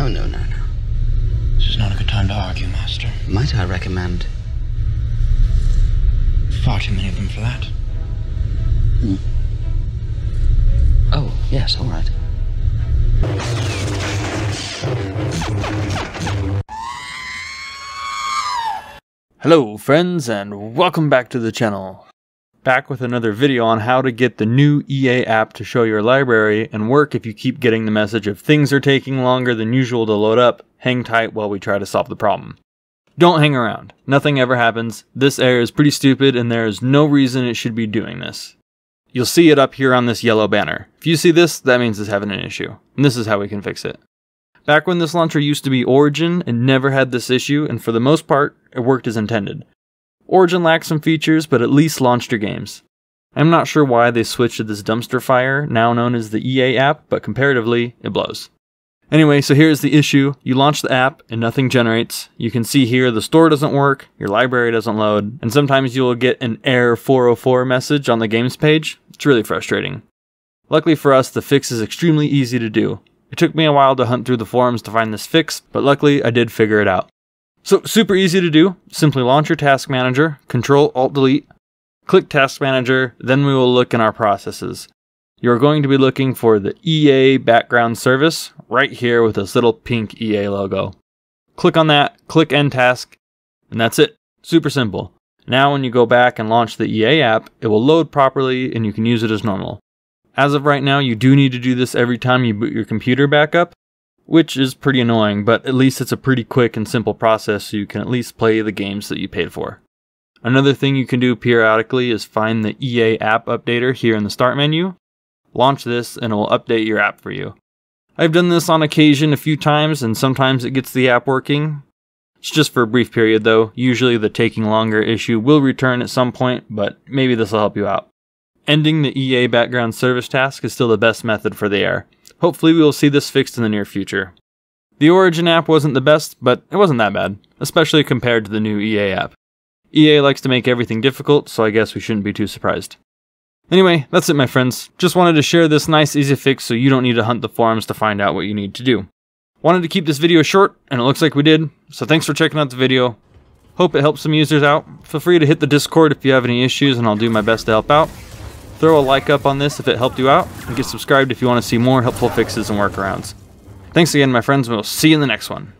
No, no, no, no. This is not a good time to argue, Master. Might I recommend? Far too many of them for that. Hmm. Oh, yes, all right. Hello friends and welcome back to the channel. Back with another video on how to get the new EA app to show your library and work if you keep getting the message of things are taking longer than usual to load up, hang tight while we try to solve the problem. Don't hang around. Nothing ever happens. This error is pretty stupid and there is no reason it should be doing this. You'll see it up here on this yellow banner. If you see this, that means it's having an issue. And this is how we can fix it. Back when this launcher used to be Origin, it never had this issue, and for the most part, it worked as intended. Origin lacked some features, but at least launched your games. I'm not sure why they switched to this dumpster fire, now known as the EA app, but comparatively, it blows. Anyway, so here's the issue. You launch the app and nothing generates. You can see here the store doesn't work, your library doesn't load, and sometimes you'll get an error 404 message on the games page. It's really frustrating. Luckily for us, the fix is extremely easy to do. It took me a while to hunt through the forums to find this fix, but luckily I did figure it out. So super easy to do. Simply launch your task manager, control alt delete, click task manager, then we will look in our processes. You're going to be looking for the EA background service right here with this little pink EA logo. Click on that, click end task, and that's it. Super simple. Now when you go back and launch the EA app, it will load properly and you can use it as normal. As of right now, you do need to do this every time you boot your computer back up, which is pretty annoying, but at least it's a pretty quick and simple process so you can at least play the games that you paid for. Another thing you can do periodically is find the EA app updater here in the start menu, launch this, and it will update your app for you. I've done this on occasion a few times, and sometimes it gets the app working. It's just for a brief period though, usually the taking longer issue will return at some point, but maybe this will help you out. Ending the EA background service task is still the best method for the error. Hopefully we will see this fixed in the near future. The Origin app wasn't the best, but it wasn't that bad, especially compared to the new EA app. EA likes to make everything difficult, so I guess we shouldn't be too surprised. Anyway, that's it my friends. Just wanted to share this nice easy fix so you don't need to hunt the forums to find out what you need to do. Wanted to keep this video short, and it looks like we did, so thanks for checking out the video. Hope it helps some users out. Feel free to hit the Discord if you have any issues and I'll do my best to help out. Throw a like up on this if it helped you out, and get subscribed if you want to see more helpful fixes and workarounds. Thanks again, my friends, and we'll see you in the next one.